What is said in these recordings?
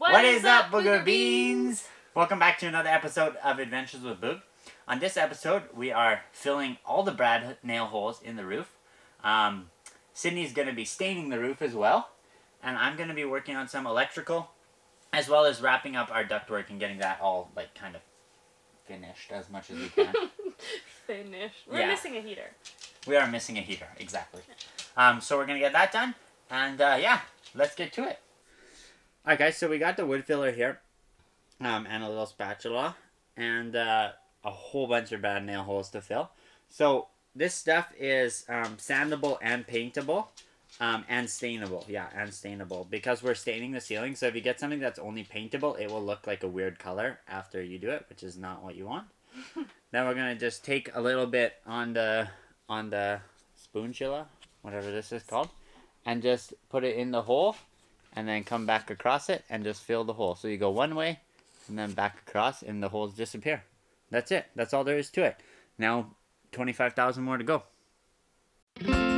what is, up, Booger Beans? Welcome back to another episode of Adventures with Boog. On this episode, we are filling all the brad nail holes in the roof. Um, Sydney's going to be staining the roof as well. And I'm going to be working on some electrical, as well as wrapping up our ductwork and getting that all, like, kind of finished as much as we can. Finished. We're Yeah. missing a heater. we are missing a heater, exactly. Um, so we're going to get that done. And, uh, yeah, let's get to it. Alright guys, so we got the wood filler here, um, and a little spatula, and uh, a whole bunch of brad nail holes to fill. So this stuff is um, sandable and paintable, um, and stainable. Yeah, and stainable because we're staining the ceiling. So if you get something that's only paintable, it will look like a weird color after you do it, which is not what you want. then we're gonna just take a little bit on the on the spoonchilla, whatever this is called, and just put it in the hole and then come back across it and just fill the hole. So you go one way and then back across and the holes disappear. That's it. That's all there is to it. Now 25,000 more to go.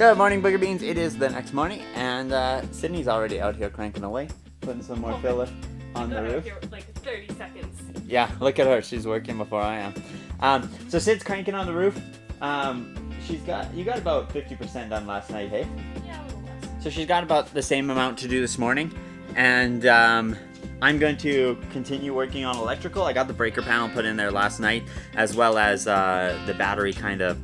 Good morning, Booger Beans. It is the next morning and uh, Sydney's already out here cranking away, putting some more filler on the roof. here like 30 seconds. Yeah, look at her. She's working before I am. Um, so Sid's cranking on the roof. Um, she's got you got about fifty percent done last night, hey? Yeah, a little less. So she's got about the same amount to do this morning, and um, I'm going to continue working on electrical. I got the breaker panel put in there last night, as well as uh, the battery kind of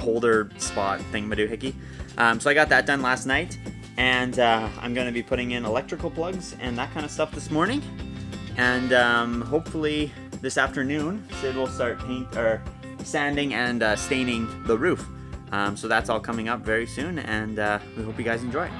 holder spot thingamadoohickey. Um, so I got that done last night, and uh, I'm going to be putting in electrical plugs and that kind of stuff this morning. And um, hopefully this afternoon, Sid will start paint or sanding and uh, staining the roof. Um, so that's all coming up very soon, and uh, we hope you guys enjoy.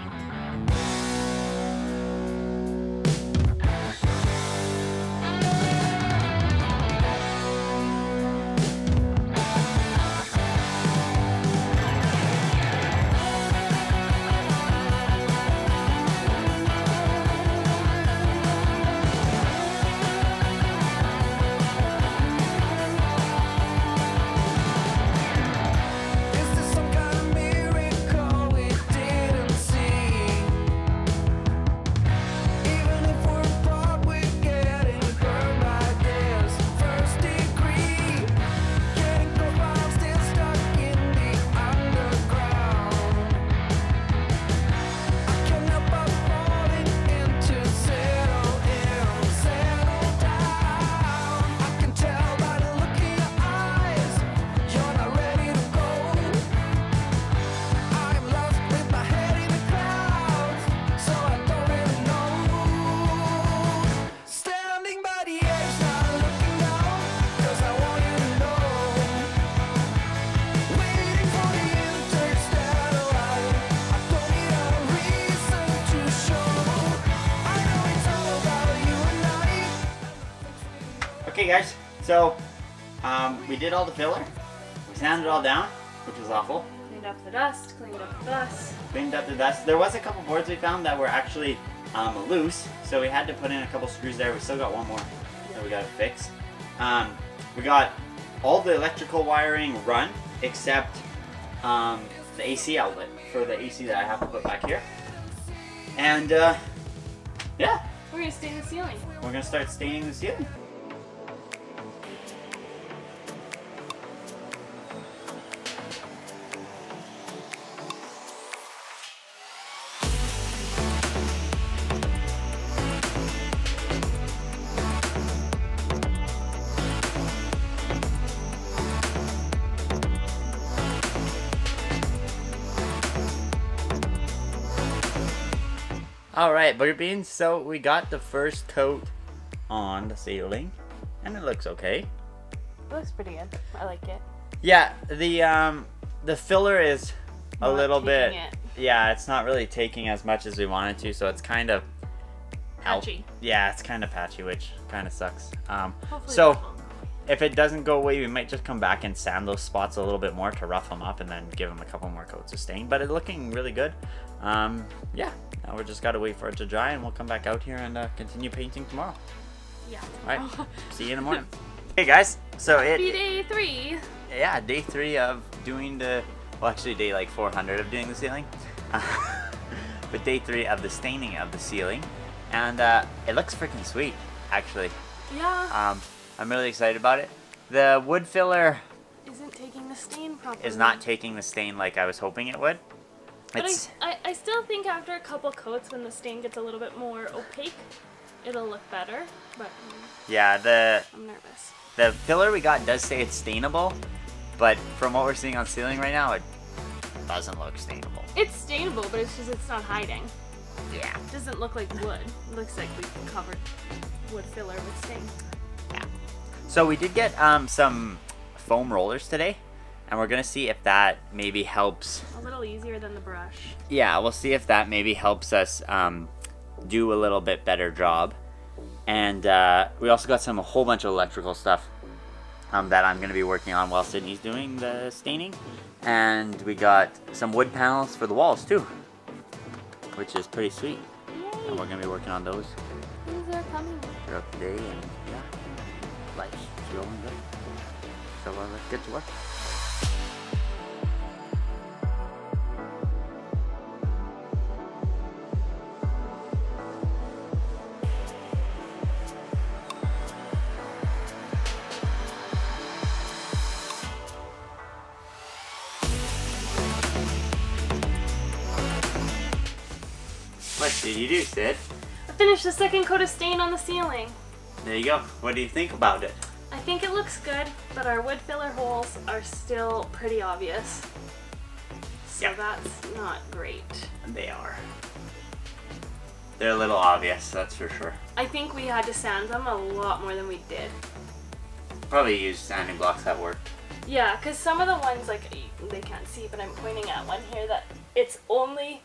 So um, we did all the filler. We sanded it all down, which was awful. Cleaned up the dust, cleaned up the dust. Cleaned up the dust. There was a couple boards we found that were actually um, loose, so we had to put in a couple screws there. We still got one more that we got to fix. Um, we got all the electrical wiring run except um, the AC outlet for the AC that I have to put back here. And uh, yeah, We're gonna stain the ceiling. we're gonna start staining the ceiling. All right, Booger Beans. So we got the first coat on the ceiling, and it looks okay. It looks pretty good. I like it. Yeah, the um the filler is a Not little bit. it. Yeah, it's not really taking as much as we wanted to, so it's kind of out- Patchy. Yeah, it's kind of patchy, which kind of sucks. Um, Hopefully so that will go. If it doesn't go away, we might just come back and sand those spots a little bit more to rough them up, and then give them a couple more coats of stain. But it's looking really good. Um, yeah, now we just gotta wait for it to dry, and we'll come back out here and uh, continue painting tomorrow. Yeah. All right, see you in the morning. Hey guys, so it day three. yeah, day three of doing the, well, actually day like 400 of doing the ceiling, but day three of the staining of the ceiling, and uh, it looks freaking sweet, actually. Yeah. Um, I'm really excited about it. The wood filler Isn't taking the stain properly. is not taking the stain like I was hoping it would. But I, I, I still think after a couple coats, when the stain gets a little bit more opaque, it'll look better. But mm, yeah, the I'm nervous. the filler we got does say it's stainable, but from what we're seeing on ceiling right now, it doesn't look stainable. It's stainable, but it's just it's not hiding. Yeah. It doesn't look like wood. It looks like we covered wood filler with stain. So we did get um, some foam rollers today, and we're gonna see if that maybe helps. A little easier than the brush. Yeah, we'll see if that maybe helps us um, do a little bit better job. And uh, we also got some a whole bunch of electrical stuff um, that I'm gonna be working on while Sydney's doing the staining. And we got some wood panels for the walls too, which is pretty sweet. And we're gonna be working on those Things are coming. throughout the day, and yeah, good. So let's get to work. What did you do, Sid? I finished the second coat of stain on the ceiling. There you go. What do you think about it? I think it looks good, but our wood filler holes are still pretty obvious. So Yeah. that's not great. They are. They're a little obvious, that's for sure. I think we had to sand them a lot more than we did. Probably use sanding blocks that work. Yeah, because some of the ones, like, they can't see, but I'm pointing at one here that it's only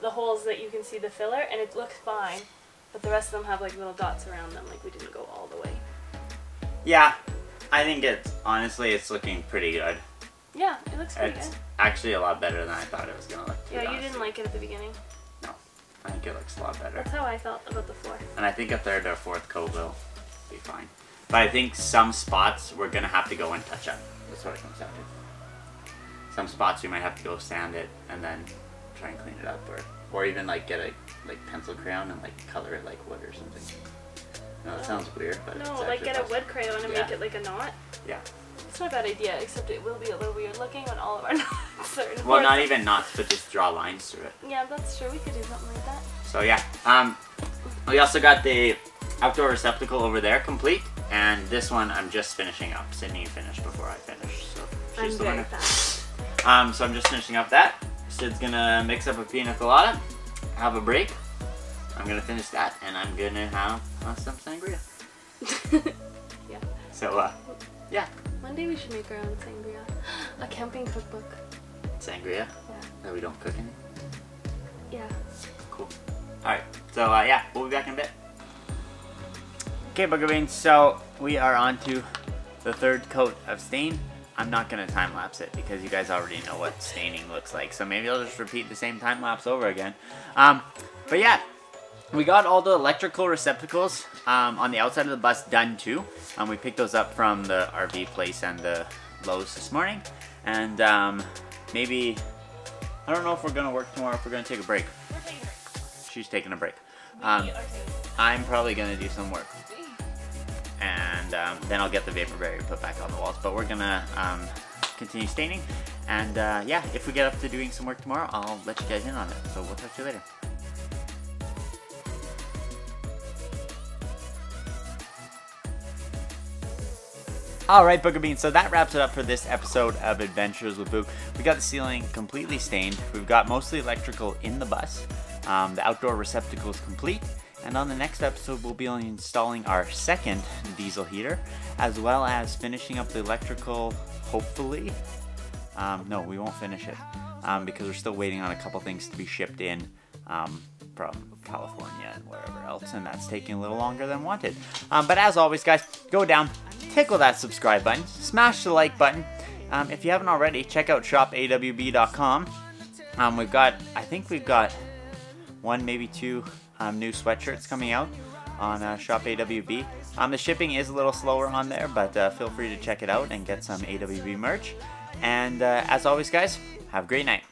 the holes that you can see the filler, and it looks fine. But the rest of them have, like, little dots around them, like we didn't go all the way. Yeah, I think it's honestly it's looking pretty good. Yeah, it looks pretty It's good. actually a lot better than I thought it was gonna look. to Yeah, you didn't like it at the beginning. No, I think it looks a lot better. That's how I felt about the floor. And I think a third or fourth coat will be fine. But I think some spots we're gonna have to go and touch up. That's what it comes down to. Some spots we might have to go sand it and then try and clean it up, or or even like get a like pencil crayon and like color it like wood or something. No, it sounds weird, but it's No, like get a wood crayon and Yeah. make it like a knot. Yeah. It's not a bad idea, except it will be a little weird looking when all of our knots are Well, not even knots, but just draw lines through it. Yeah, that's true. We could do something like that. So yeah, um, we also got the outdoor receptacle over there complete, and this one I'm just finishing up. Sydney finished before I finished, so I'm she's the very one. Um, so I'm just finishing up that. Sid's gonna mix up a pina colada, have a break. I'm gonna finish that, and I'm gonna have uh, some sangria. yeah. So uh, yeah, One day we should make our own sangria. A camping cookbook. sangria. Yeah. That we don't cook any. Yeah. Cool. Alright, so uh, yeah, we'll be back in a bit. Okay, Booger Beans, so we are on to the third coat of stain. I'm not going to time lapse it because you guys already know what staining looks like. So maybe I'll just repeat the same time lapse over again. Um, but yeah, we got all the electrical receptacles um, on the outside of the bus done too. Um, we picked those up from the RV place and the Lowe's this morning. And um, maybe, I don't know if we're going to work tomorrow, if we're going to take a break. We're taking break. She's taking a break. Um, we are taking I'm probably gonna do some work, and um, then I'll get the vapor barrier put back on the walls. But we're gonna um, continue staining, and uh, yeah, if we get up to doing some work tomorrow, I'll let you guys in on it. So we'll talk to you later. All right, Booger Bean. So that wraps it up for this episode of Adventures with Boog. We got the ceiling completely stained. We've got mostly electrical in the bus. Um, the outdoor receptacle is complete, And on the next episode, we'll be installing our second diesel heater, as well as finishing up the electrical, hopefully. Um, no, we won't finish it um, because we're still waiting on a couple things to be shipped in um, from California and wherever else, and that's taking a little longer than wanted. Um, but as always, guys, go down, tickle that subscribe button, smash the like button. Um, if you haven't already, check out shopawb.com. Um, we've got, I think we've got one, maybe two um, new sweatshirts coming out on uh, Shop AWB. Um, the shipping is a little slower on there, but uh, feel free to check it out and get some AWB merch. And uh, as always, guys, have a great night.